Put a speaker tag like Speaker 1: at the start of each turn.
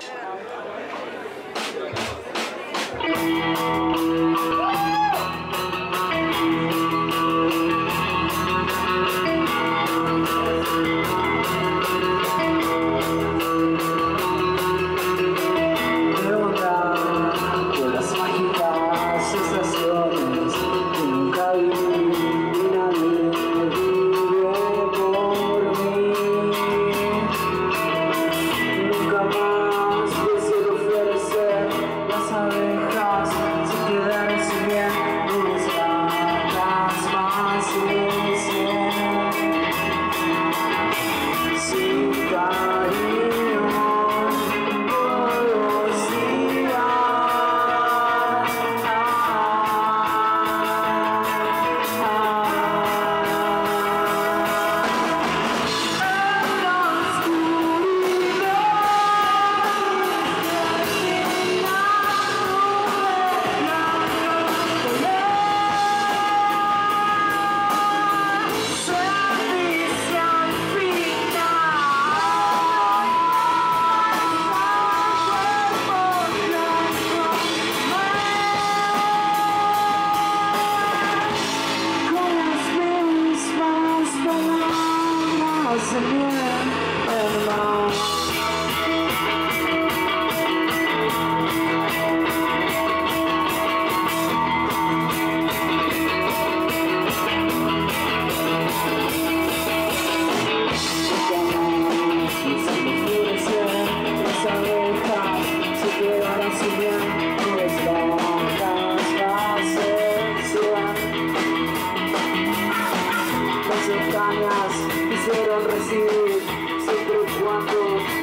Speaker 1: Música quisieron recibir siempre y